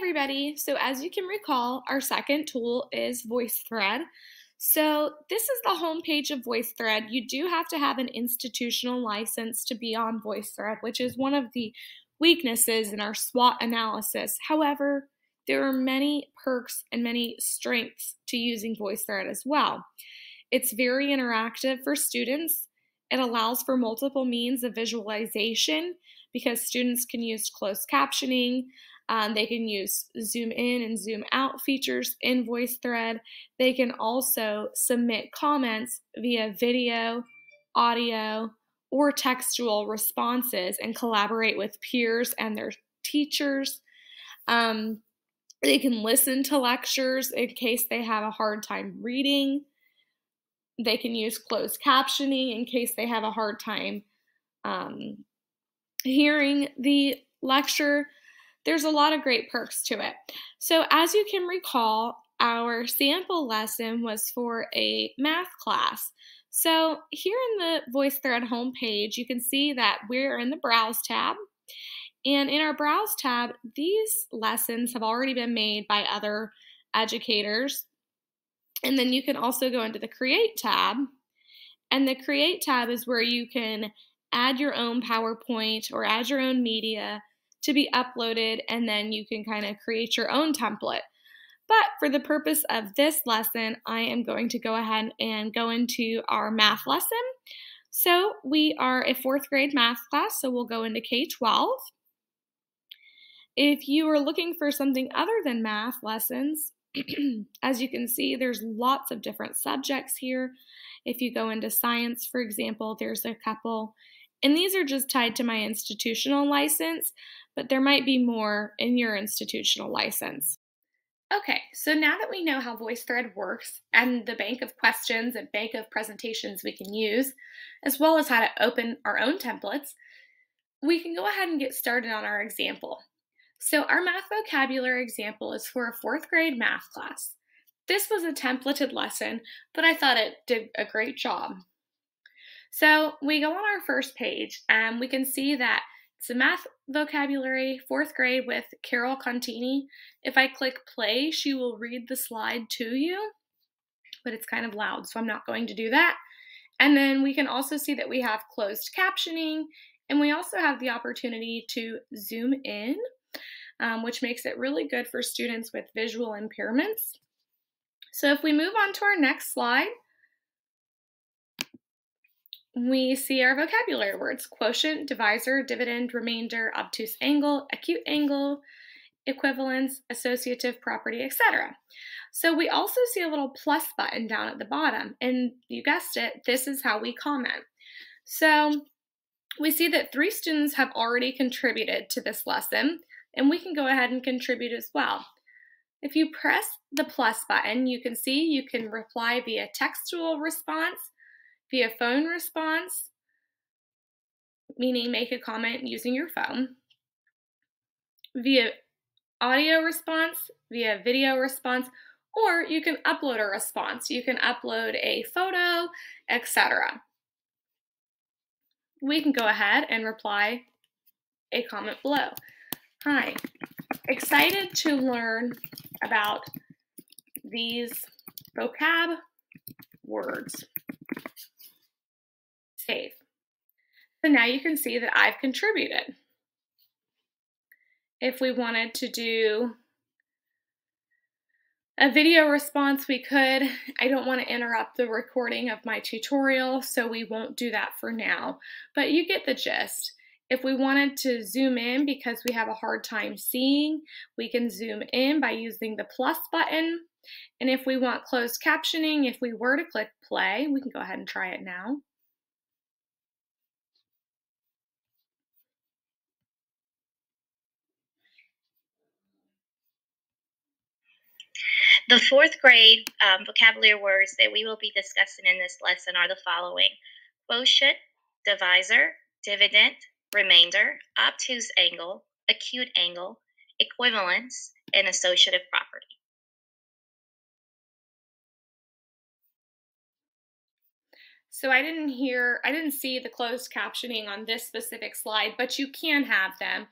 everybody. So as you can recall, our second tool is VoiceThread. So this is the homepage of VoiceThread. You do have to have an institutional license to be on VoiceThread, which is one of the weaknesses in our SWOT analysis. However, there are many perks and many strengths to using VoiceThread as well. It's very interactive for students. It allows for multiple means of visualization because students can use closed captioning, um, they can use zoom in and zoom out features in VoiceThread. They can also submit comments via video, audio, or textual responses and collaborate with peers and their teachers. Um, they can listen to lectures in case they have a hard time reading. They can use closed captioning in case they have a hard time um, hearing the lecture. There's a lot of great perks to it. So, as you can recall, our sample lesson was for a math class. So, here in the VoiceThread homepage, you can see that we're in the Browse tab. And in our Browse tab, these lessons have already been made by other educators. And then you can also go into the Create tab. And the Create tab is where you can add your own PowerPoint or add your own media to be uploaded, and then you can kind of create your own template. But for the purpose of this lesson, I am going to go ahead and go into our math lesson. So we are a fourth grade math class, so we'll go into K 12. If you are looking for something other than math lessons, as you can see, there's lots of different subjects here. If you go into science, for example, there's a couple. And these are just tied to my institutional license, but there might be more in your institutional license. Okay, so now that we know how VoiceThread works and the bank of questions and bank of presentations we can use, as well as how to open our own templates, we can go ahead and get started on our example. So our math vocabulary example is for a fourth grade math class. This was a templated lesson, but I thought it did a great job. So we go on our first page and we can see that it's a math vocabulary, fourth grade with Carol Contini. If I click play, she will read the slide to you, but it's kind of loud, so I'm not going to do that. And then we can also see that we have closed captioning, and we also have the opportunity to zoom in, um, which makes it really good for students with visual impairments. So if we move on to our next slide, we see our vocabulary words quotient, divisor, dividend, remainder, obtuse angle, acute angle, equivalence, associative property, etc. So we also see a little plus button down at the bottom, and you guessed it, this is how we comment. So we see that three students have already contributed to this lesson, and we can go ahead and contribute as well. If you press the plus button, you can see you can reply via textual response, via phone response, meaning make a comment using your phone, via audio response, via video response, or you can upload a response. You can upload a photo, etc. We can go ahead and reply a comment below. Hi, excited to learn about these vocab words save. So now you can see that I've contributed. If we wanted to do a video response, we could. I don't want to interrupt the recording of my tutorial, so we won't do that for now. But you get the gist. If we wanted to zoom in because we have a hard time seeing, we can zoom in by using the plus button. And if we want closed captioning, if we were to click play, we can go ahead and try it now. The fourth grade um, vocabulary words that we will be discussing in this lesson are the following quotient, divisor, dividend, remainder, obtuse angle, acute angle, equivalence, and associative property. So I didn't hear, I didn't see the closed captioning on this specific slide, but you can have them.